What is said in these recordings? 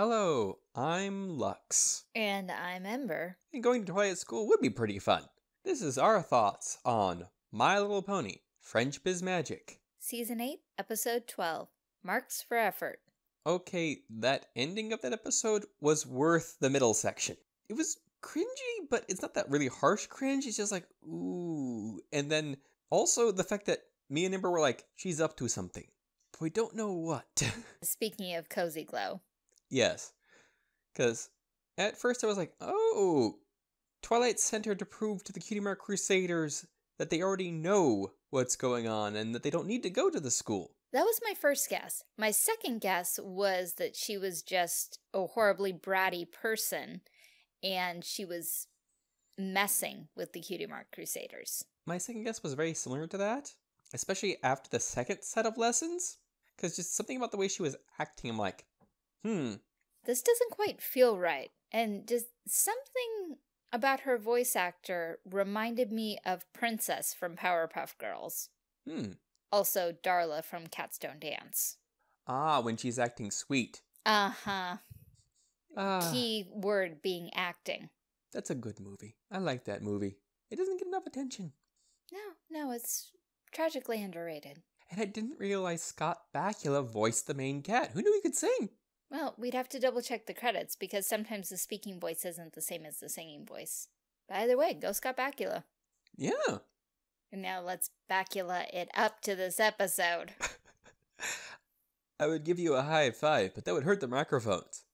Hello, I'm Lux. And I'm Ember. And going to Twilight School would be pretty fun. This is our thoughts on My Little Pony, Friendship Is Magic. Season 8, Episode 12 Marks for Effort. Okay, that ending of that episode was worth the middle section. It was cringy, but it's not that really harsh cringe. It's just like, ooh. And then also the fact that me and Ember were like, she's up to something. But we don't know what. Speaking of Cozy Glow. Yes. Because at first I was like, oh, Twilight sent her to prove to the Cutie Mark Crusaders that they already know what's going on and that they don't need to go to the school. That was my first guess. My second guess was that she was just a horribly bratty person and she was messing with the Cutie Mark Crusaders. My second guess was very similar to that, especially after the second set of lessons. Because just something about the way she was acting, I'm like, hmm. This doesn't quite feel right. And just something about her voice actor reminded me of Princess from Powerpuff Girls. Hmm. Also, Darla from Cats Don't Dance. Ah, when she's acting sweet. Uh huh. Ah, Key word being acting. that's a good movie. I like that movie. It doesn't get enough attention. No, no, it's tragically underrated. And I didn't realize Scott Bakula voiced the main cat. Who knew he could sing? Well, we'd have to double check the credits because sometimes the speaking voice isn't the same as the singing voice. But either way, go Scott Bakula. Yeah. And now let's Bakula it up to this episode. I would give you a high five, but that would hurt the microphones.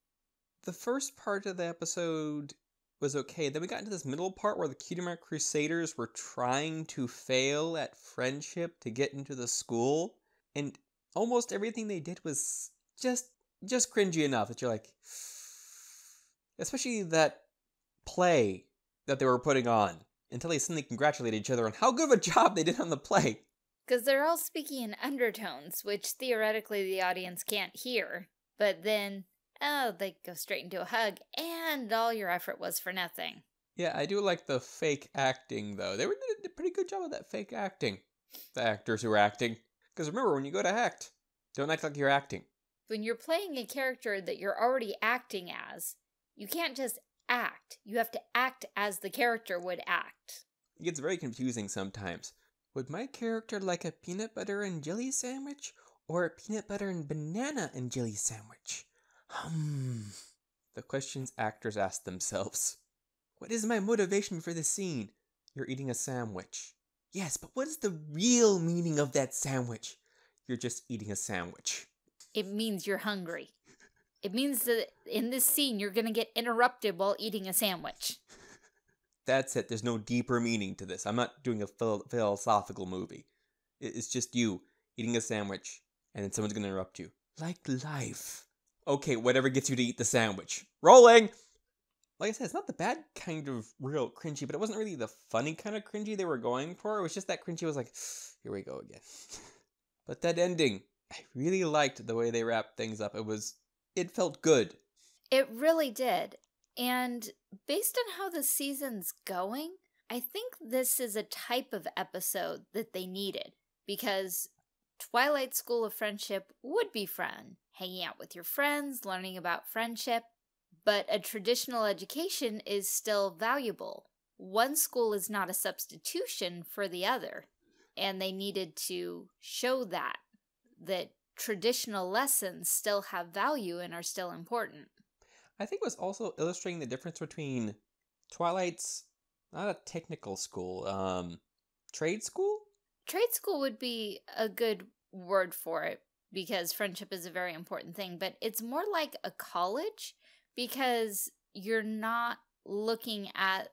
The first part of the episode was okay. Then we got into this middle part where the Cutie Mark Crusaders were trying to fail at friendship to get into the school, and almost everything they did was just just cringy enough that you're like, especially that play that they were putting on until they suddenly congratulated each other on how good of a job they did on the play. Because they're all speaking in undertones, which theoretically the audience can't hear. But then, oh, they go straight into a hug, and all your effort was for nothing. Yeah, I do like the fake acting though. They were did a pretty good job of that fake acting. The actors who were acting. Because remember, when you go to act, don't act like you're acting. When you're playing a character that you're already acting as, you can't just act. You have to act as the character would act. It gets very confusing sometimes. Would my character like a peanut butter and jelly sandwich or a peanut butter and banana and jelly sandwich? Hmm. The questions actors ask themselves. What is my motivation for the scene? You're eating a sandwich. Yes, but what is the real meaning of that sandwich? You're just eating a sandwich. It means you're hungry. It means that in this scene, you're going to get interrupted while eating a sandwich. That's it. There's no deeper meaning to this. I'm not doing a phil- philosophical movie. It's just you eating a sandwich, and then someone's gonna interrupt you. Like life. Okay, whatever gets you to eat the sandwich. Rolling! Like I said, it's not the bad kind of real cringy, but it wasn't really the funny kind of cringy they were going for. It was just that cringy was like, here we go again. but that ending, I really liked the way they wrapped things up. It was, it felt good. It really did. And based on how the season's going, I think this is a type of episode that they needed because Twilight School of Friendship would be fun, hanging out with your friends, learning about friendship, but a traditional education is still valuable. One school is not a substitution for the other, and they needed to show that that traditional lessons still have value and are still important. I think it was also illustrating the difference between Twilight's not a technical school, um, trade school. Trade school would be a good word for it because friendship is a very important thing, but it's more like a college because you're not looking at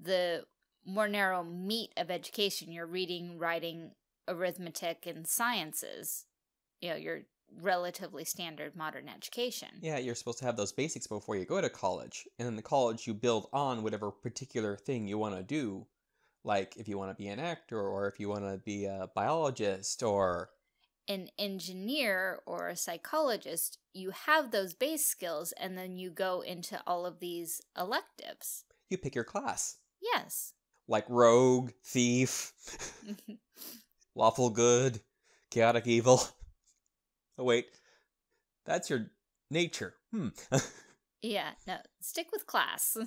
the more narrow meat of education. You're reading, writing, arithmetic, and sciences. You know, your relatively standard modern education. Yeah, you're supposed to have those basics before you go to college, and in the college you build on whatever particular thing you want to do. Like if you want to be an actor, or if you want to be a biologist, or an engineer or a psychologist, you have those base skills and then you go into all of these electives. you pick your class. Yes. Like rogue, thief, lawful good, chaotic evil. Oh wait, that's your nature. Hmm. Yeah, no, stick with class.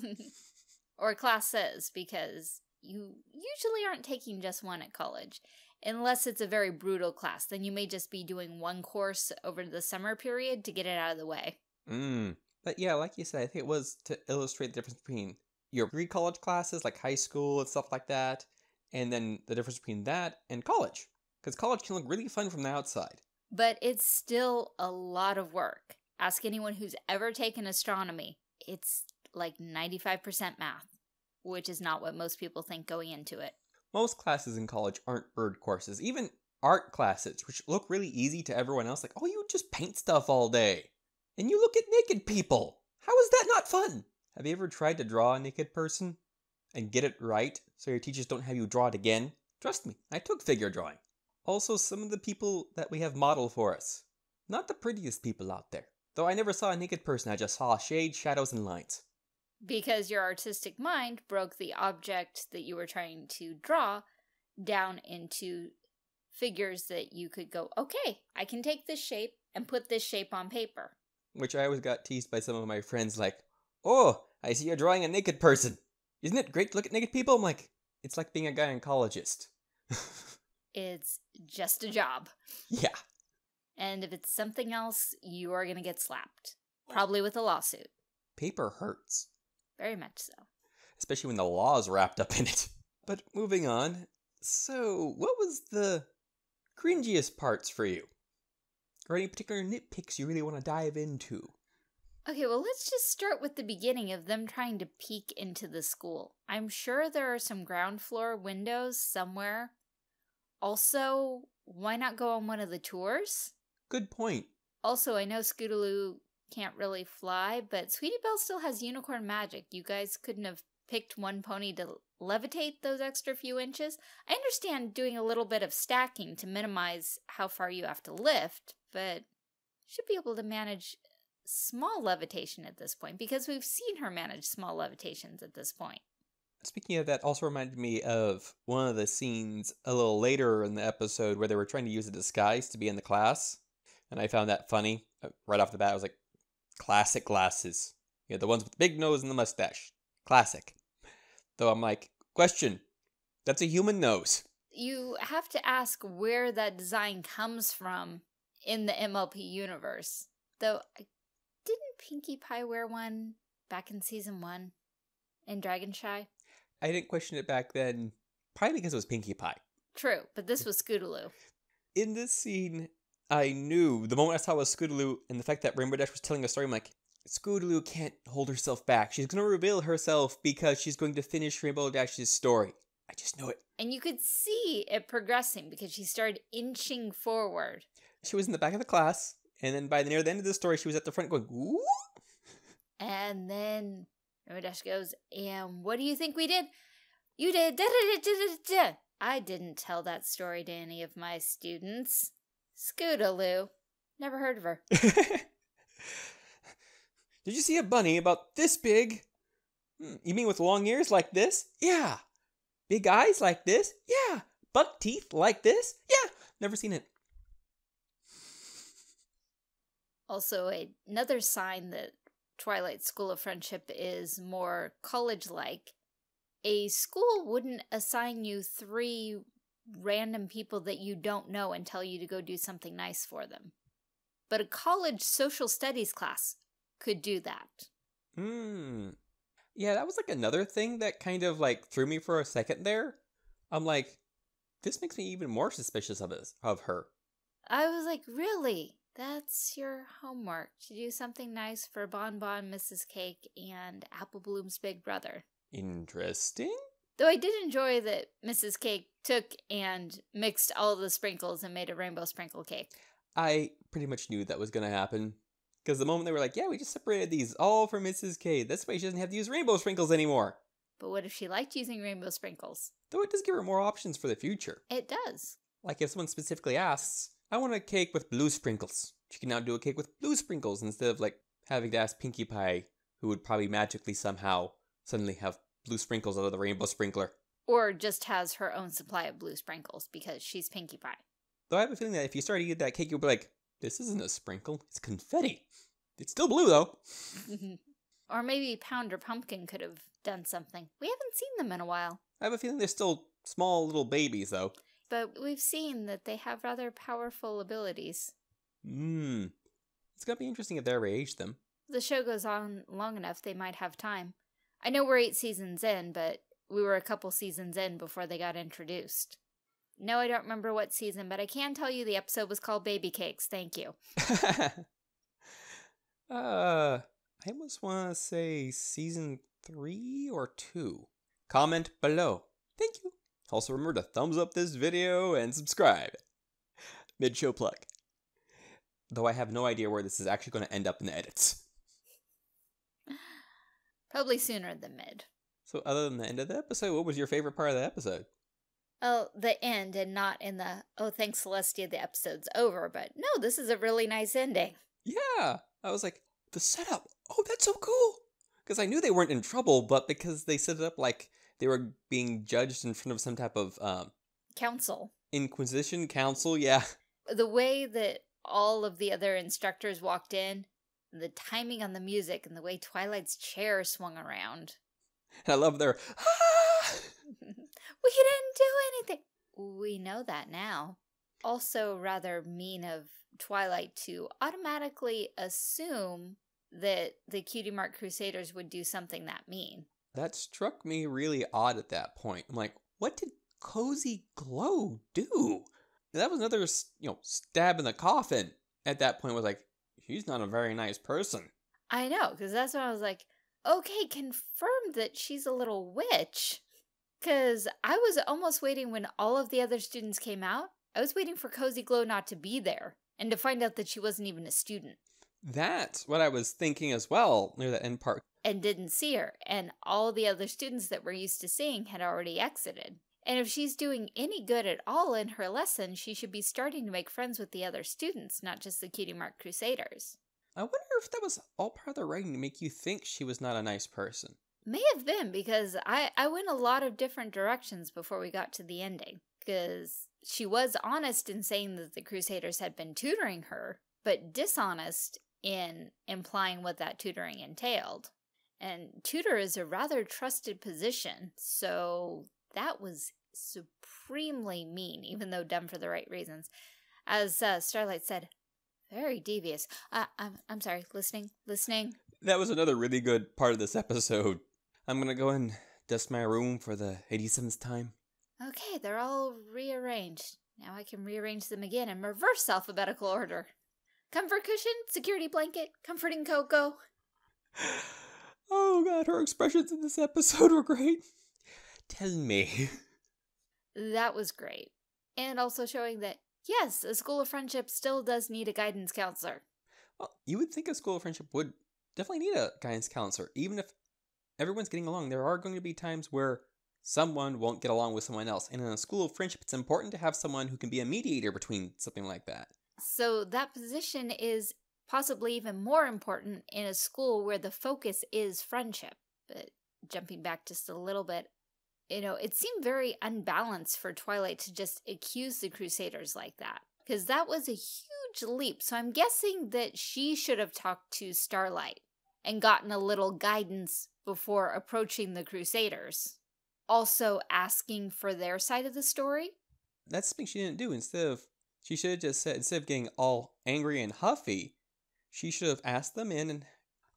or classes, because you usually aren't taking just one at college. Unless it's a very brutal class, then you may just be doing one course over the summer period to get it out of the way. Mm. But yeah, like you said, I think it was to illustrate the difference between your pre college classes, like high school and stuff like that, and then the difference between that and college. Because college can look really fun from the outside. But it's still a lot of work. Ask anyone who's ever taken astronomy. It's like 95% math, which is not what most people think going into it. Most classes in college aren't bird courses, even art classes, which look really easy to everyone else. Like, oh, you just paint stuff all day. And you look at naked people. How is that not fun? Have you ever tried to draw a naked person and get it right so your teachers don't have you draw it again? Trust me, I took figure drawing. Also, some of the people that we have model for us. Not the prettiest people out there. Though I never saw a naked person, I just saw shades, shadows, and lines. Because your artistic mind broke the object that you were trying to draw down into figures that you could go, okay, I can take this shape and put this shape on paper. Which I always got teased by some of my friends, like, oh, I see you're drawing a naked person. Isn't it great to look at naked people? I'm like, it's like being a gynecologist. it's just a job. Yeah. And if it's something else, you are going to get slapped. Probably with a lawsuit. Paper hurts. Very much so. Especially when the law is wrapped up in it. But moving on. So, what was the cringiest parts for you? Or any particular nitpicks you really want to dive into? Okay, well, let's just start with the beginning of them trying to peek into the school. I'm sure there are some ground floor windows somewhere. Also, why not go on one of the tours? Good point. Also, I know Scootaloo can't really fly, but Sweetie Belle still has unicorn magic. You guys couldn't have picked one pony to levitate those extra few inches. I understand doing a little bit of stacking to minimize how far you have to lift, but should be able to manage small levitation at this point because we've seen her manage small levitations at this point. Speaking of that, also reminded me of one of the scenes a little later in the episode where they were trying to use a disguise to be in the class. And I found that funny. Uh, right off the bat, I was like, classic glasses. You know, the ones with the big nose and the mustache. Classic. Though I'm like, question. That's a human nose. You have to ask where that design comes from in the MLP universe. Though, didn't Pinkie Pie wear one back in season one in Dragonshy? I didn't question it back then, probably because it was Pinkie Pie. True, but this was Scootaloo. In this scene, I knew the moment I saw was Scootaloo and the fact that Rainbow Dash was telling a story, I'm like, Scootaloo can't hold herself back. She's going to reveal herself because she's going to finish Rainbow Dash's story. I just know it. And you could see it progressing because she started inching forward. She was in the back of the class, and then by the near the end of the story, she was at the front going, ooh. And then Rainbow Dash goes, and what do you think we did? You did. Da, da, da, da, da. I didn't tell that story to any of my students. Scootaloo. Never heard of her. Did you see a bunny about this big? Hmm, you mean with long ears like this? Yeah. Big eyes like this? Yeah. Buck teeth like this? Yeah. Never seen it. Also, another sign that Twilight School of Friendship is more college like. A school wouldn't assign you three random people that you don't know and tell you to go do something nice for them. But a college social studies class could do that. Hmm. Yeah, that was like another thing that kind of like threw me for a second there. I'm like, this makes me even more suspicious of this of her. I was like, really? That's your homework to do something nice for Bon Bon, Mrs. Cake, and Apple Bloom's big brother. Interesting. Though I did enjoy that Mrs. Cake took and mixed all the sprinkles and made a rainbow sprinkle cake. I pretty much knew that was going to happen. Because the moment they were like, yeah, we just separated these all for Mrs. Cake. This way she doesn't have to use rainbow sprinkles anymore. But what if she liked using rainbow sprinkles? Though it does give her more options for the future. It does. Like if someone specifically asks, I want a cake with blue sprinkles. She can now do a cake with blue sprinkles instead of like having to ask Pinkie Pie, who would probably magically somehow suddenly have blue sprinkles out of the rainbow sprinkler. Or just has her own supply of blue sprinkles because she's Pinkie Pie. Though I have a feeling that if you start eating that cake, you'd be like, this isn't a sprinkle, it's confetti. It's still blue though. or maybe Pounder Pumpkin could have done something. We haven't seen them in a while. I have a feeling they're still small little babies though. But we've seen that they have rather powerful abilities. Hmm. It's gonna be interesting if they ever age them. The show goes on long enough, they might have time. I know we're eight seasons in, but we were a couple seasons in before they got introduced. No, I don't remember what season, but I can tell you the episode was called Baby Cakes. Thank you. uh, I almost want to say season three or two. Comment below. Thank you. Also remember to thumbs up this video and subscribe. Mid-show plug. Though I have no idea where this is actually going to end up in the edits. Probably sooner than mid. So other than the end of the episode, what was your favorite part of the episode? Oh, the end and not in the, oh, thanks, Celestia, the episode's over. But no, this is a really nice ending. Yeah. I was like, the setup. Oh, that's so cool. Because I knew they weren't in trouble, but because they set it up like they were being judged in front of some type of um, council. Inquisition council, yeah. The way that all of the other instructors walked in, the timing on the music, and the way Twilight's chair swung around. And I love their, ah! we didn't do anything. We know that now. Also, rather mean of Twilight to automatically assume that the Cutie Mark Crusaders would do something that mean. That struck me really odd at that point. I'm like, what did Cozy Glow do? That was another, you know, stab in the coffin. At that point, was like, he's not a very nice person. I know, because that's when I was like, okay, confirm that she's a little witch. Because I was almost waiting when all of the other students came out. I was waiting for Cozy Glow not to be there and to find out that she wasn't even a student. That's what I was thinking as well near the end part. And didn't see her, and all the other students that we're used to seeing had already exited. And if she's doing any good at all in her lesson, she should be starting to make friends with the other students, not just the Cutie Mark Crusaders. I wonder if that was all part of the writing to make you think she was not a nice person. May have been, because I, I went a lot of different directions before we got to the ending. Because she was honest in saying that the Crusaders had been tutoring her, but dishonest in implying what that tutoring entailed. And tutor is a rather trusted position, so that was supremely mean, even though done for the right reasons. As uh, Starlight said, very devious. Uh, I'm, I'm sorry, listening, listening. That was another really good part of this episode. I'm gonna go and dust my room for the 87th time. Okay, they're all rearranged. Now I can rearrange them again in reverse alphabetical order. Comfort cushion, security blanket, comforting cocoa. Her expressions in this episode were great. Tell me. That was great. And also showing that, yes, a school of friendship still does need a guidance counselor. Well, you would think a school of friendship would definitely need a guidance counselor. Even if everyone's getting along, there are going to be times where someone won't get along with someone else. And in a school of friendship, it's important to have someone who can be a mediator between something like that. So that position is possibly even more important in a school where the focus is friendship. But jumping back just a little bit, you know, it seemed very unbalanced for Twilight to just accuse the Crusaders like that. Because that was a huge leap. So I'm guessing that she should have talked to Starlight and gotten a little guidance before approaching the Crusaders. Also asking for their side of the story. That's something she didn't do. Instead of, she should have just said, instead of getting all angry and huffy, she should have asked them in and,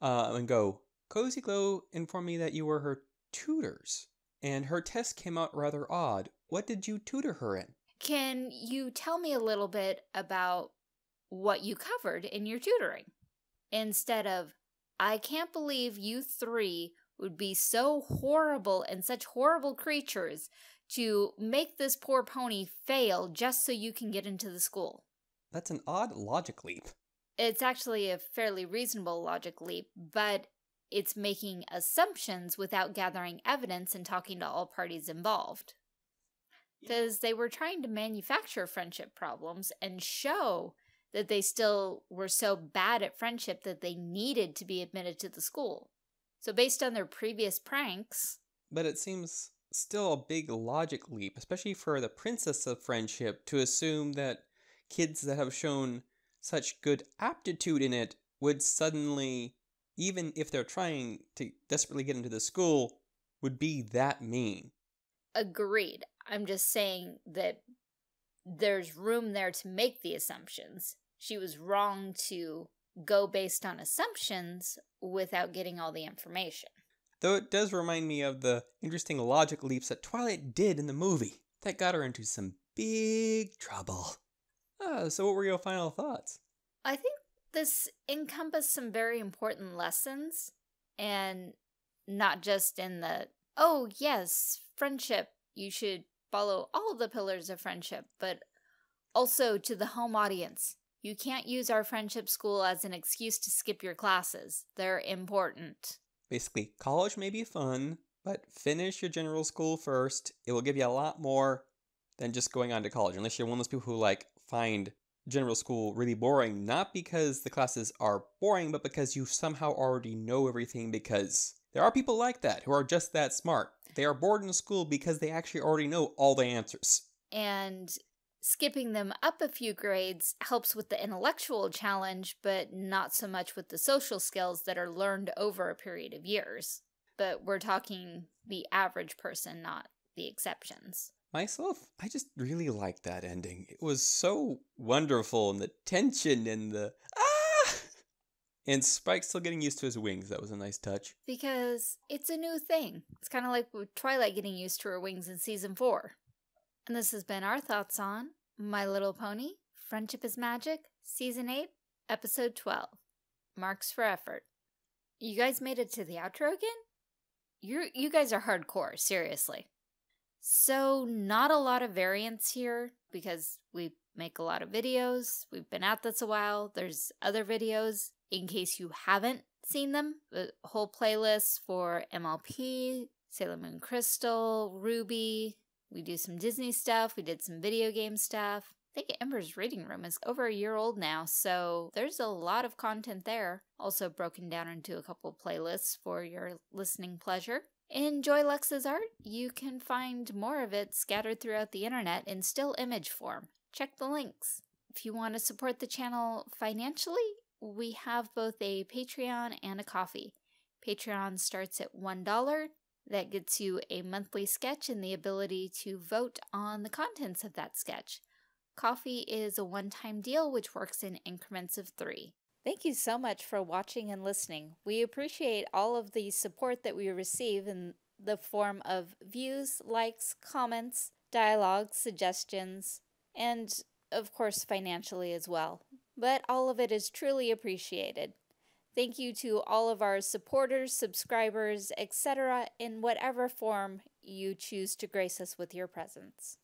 uh, and go, Cozy Glow informed me that you were her tutors, and her test came out rather odd. What did you tutor her in? Can you tell me a little bit about what you covered in your tutoring? Instead of, I can't believe you three would be so horrible and such horrible creatures to make this poor pony fail just so you can get into the school. That's an odd logic leap. It's actually a fairly reasonable logic leap, but it's making assumptions without gathering evidence and talking to all parties involved. Because they were trying to manufacture friendship problems and show that they still were so bad at friendship that they needed to be admitted to the school. So, based on their previous pranks. But it seems still a big logic leap, especially for the Princess of Friendship, to assume that kids that have shown such good aptitude in it would suddenly, even if they're trying to desperately get into the school, would be that mean. Agreed. I'm just saying that there's room there to make the assumptions. She was wrong to go based on assumptions without getting all the information. Though it does remind me of the interesting logic leaps that Twilight did in the movie that got her into some big trouble. So what were your final thoughts? I think this encompassed some very important lessons and not just in the, oh, yes, friendship, you should follow all the pillars of friendship, but also to the home audience. You can't use our friendship school as an excuse to skip your classes. They're important. Basically, college may be fun, but finish your general school first. It will give you a lot more than just going on to college, unless you're one of those people who like find general school really boring, not because the classes are boring, but because you somehow already know everything because there are people like that who are just that smart. They are bored in school because they actually already know all the answers. And skipping them up a few grades helps with the intellectual challenge, but not so much with the social skills that are learned over a period of years. But we're talking the average person, not the exceptions. Myself, I just really liked that ending. It was so wonderful, and the tension and the ah! And Spike still getting used to his wings. That was a nice touch. Because it's a new thing. It's kind of like Twilight getting used to her wings in season four. And this has been our thoughts on My Little Pony, Friendship is Magic, Season 8, Episode 12. Marks for effort. You guys made it to the outro again? You you guys are hardcore, seriously. So, not a lot of variants here because we make a lot of videos. We've been at this a while. There's other videos in case you haven't seen them. The whole playlist for MLP, Sailor Moon Crystal, RWBY. We do some Disney stuff. We did some video game stuff. I think Ember's Reading Room is over a year old now, so there's a lot of content there. Also broken down into a couple playlists for your listening pleasure. Enjoy Lux's art? You can find more of it scattered throughout the internet in still image form. Check the links. If you want to support the channel financially, we have both a Patreon and a Ko-fi. Patreon starts at $1. That gets you a monthly sketch and the ability to vote on the contents of that sketch. Ko-fi is a one-time deal which works in increments of three. Thank you so much for watching and listening. We appreciate all of the support that we receive in the form of views, likes, comments, dialogue, suggestions, and of course financially as well. But all of it is truly appreciated. Thank you to all of our supporters, subscribers, etc., in whatever form you choose to grace us with your presence.